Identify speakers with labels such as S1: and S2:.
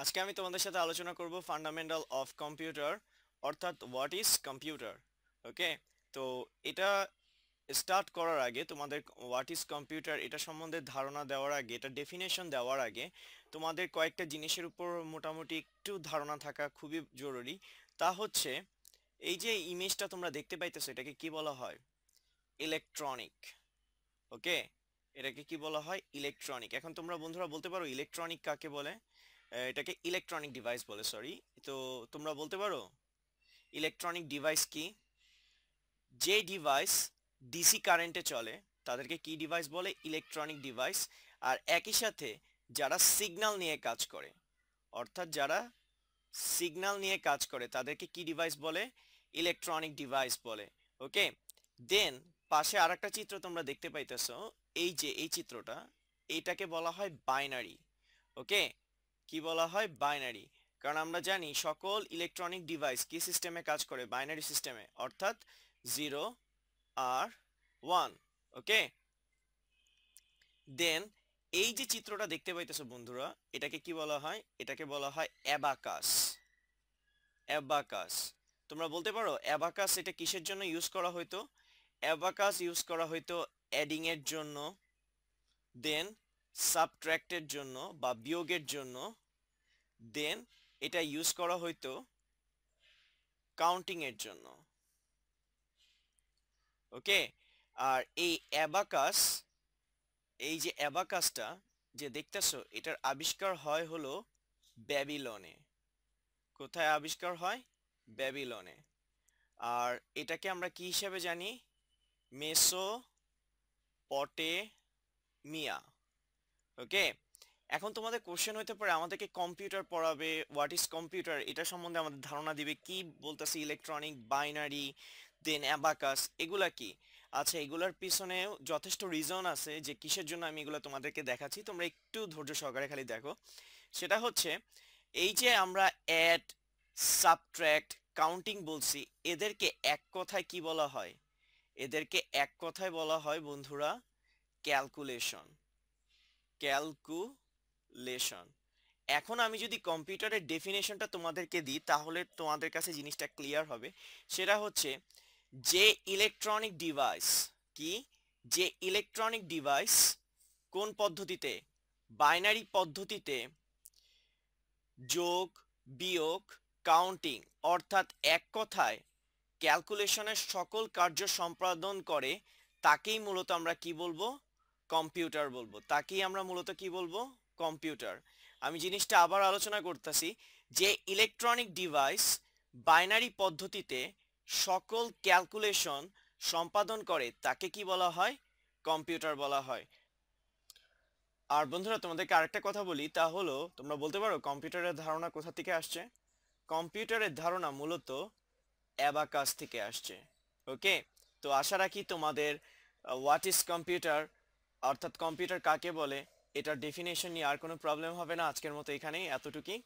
S1: আজকে আমি তোমাদের সাথে আলোচনা করব ফান্ডামেন্টাল অফ কম্পিউটার অর্থাৎ হোয়াট ইজ কম্পিউটার ওকে তো এটা স্টার্ট করার আগে, তোমাদের হোয়াট ইজ কম্পিউটার এটা সম্বন্ধে ধারণা দেওয়ার আগে, এটা ডেফিনেশন দেওয়ার আগে, তোমাদের কয়েকটা জিনিসের উপর মোটামুটি একটু ধারণা থাকা খুবই জরুরি। তা হচ্ছে, এই যে ইমেজটা তোমরা দেখতে পাইতেছো, এটাকে কি বলা হয়? ইলেকট্রনিক ওকে এটাকে কি বলা হয়? ইলেকট্রনিক এখন তোমরা বন্ধুরা বলতে পারো ইলেকট্রনিক কাকে বলে? এটাকে ইলেকট্রনিক ডিভাইস বলে সরি তো তোমরা বলতে পারো ইলেকট্রনিক ডিভাইস কি? যে ডিভাইস ডিসি কারেন্টে চলে, তাদেরকে কি ডিভাইস বলে? ইলেকট্রনিক ডিভাইস আর একই সাথে যারা সিগন্যাল নিয়ে কাজ করে, অর্থাৎ যারা সিগন্যাল নিয়ে কাজ করে, তাদেরকে কি ডিভাইস বলে? ইলেকট্রনিক ডিভাইস বলে ওকে দেন পাশে আর একটা চিত্র তোমরা দেখতে পাইতেছো, এই যে এই চিত্রটা এইটাকে বলা হয় বাইনারি ওকে কি বলা হয়? বাইনারি কারণ আমরা জানি সকল ইলেকট্রনিক ডিভাইস কি সিস্টেমে কাজ করে? বাইনারি সিস্টেমে অর্থাৎ জিরো আর ওয়ান ওকে দেন এই যে চিত্রটা দেখতে পাইতেছো বন্ধুরা, এটাকে কি বলা হয়? এটাকে বলা হয় অ্যাবাকাস অ্যাবাকাস তোমরা বলতে পারো অ্যাবাকাস এটা কিসের জন্য ইউজ করা হইতো? অ্যাবাকাস ইউজ করা হইতো অ্যাডিং এর জন্য। দেন সাবট্র্যাক্টের জন্য বা বিয়োগের জন্য দেন এটা ইউজ করা হইতো কাউন্টিং এর জন্য। ওকে আর এই অ্যাবাকাস এই যে অ্যাবাকাসটা যে দেখতেছো, এটার আবিষ্কার হয় হলো ব্যাবিলনে। কোথায় আবিষ্কার হয়? ব্যাবিলনে। আর এটাকে আমরা কি হিসাবে জানি? মেসো পটে মিয়া ওকে এখন তোমাদের কোশ্চেন হতে পারে, আমাদেরকে কম্পিউটার পড়াবে হোয়াট ইজ কম্পিউটার এটা সম্বন্ধে আমাদের ধারণা দিবে, কি বলতেছে ইলেকট্রনিক বাইনারি দেন অ্যাবাকাস এগুলা কি? আচ্ছা এগুলার পিছনে যথেষ্ট রিজন আছে যে কিসের জন্য আমি এগুলো তোমাদেরকে দেখাচ্ছি। তোমরা একটু ধৈর্য সহকারে খালি দেখো। সেটা হচ্ছে, এই যে আমরা অ্যাড সাবট্র্যাক্ট কাউন্টিং বলছি, এদেরকে এক কথায় কি বলা হয়? এদেরকে এক কথায় বলা হয় বন্ধুরা ক্যালকুলেশন ক্যালকুলেশন এখন আমি যদি কম্পিউটারের ডেফিনেশনটা তোমাদেরকে দিই, তাহলে তোমাদের কাছে জিনিসটা ক্লিয়ার হবে। সেটা হচ্ছে যে ইলেকট্রনিক ডিভাইস কি? যে ইলেকট্রনিক ডিভাইস কোন পদ্ধতিতে? বাইনারি পদ্ধতিতে যোগ, বিয়োগ কাউন্টিং অর্থাৎ এক কথায় ক্যালকুলেশনের সকল কার্য সম্পাদন করে, তাকেই মূলত আমরা কি বলব? কম্পিউটার বলব। তাকেই আমরা মূলত কি বলব? কম্পিউটার। আমি জিনিসটা আবার আলোচনা করতেছি যে ইলেকট্রনিক ডিভাইস বাইনারি পদ্ধতিতে সকল ক্যালকুলেশন সম্পাদন করে, তাকে কি বলা হয়? কম্পিউটার বলা হয়। আর বন্ধুরা, তোমাদেরকে আরেকটা কথা বলি, তা হলো, তোমরা বলতে পারো কম্পিউটারের ধারণা কোথা থেকে আসছে? কম্পিউটারের ধারণা মূলত অ্যাবাকাস থেকে আসছে। ওকে? তো আশা রাখি তোমাদের হোয়াট ইজ কম্পিউটার অর্থাৎ কম্পিউটার কাকে বলে, এটার ডেফিনেশন নিয়ে আর কোনো প্রবলেম হবে না আজকের মতো এখানেই, এতটুকুই।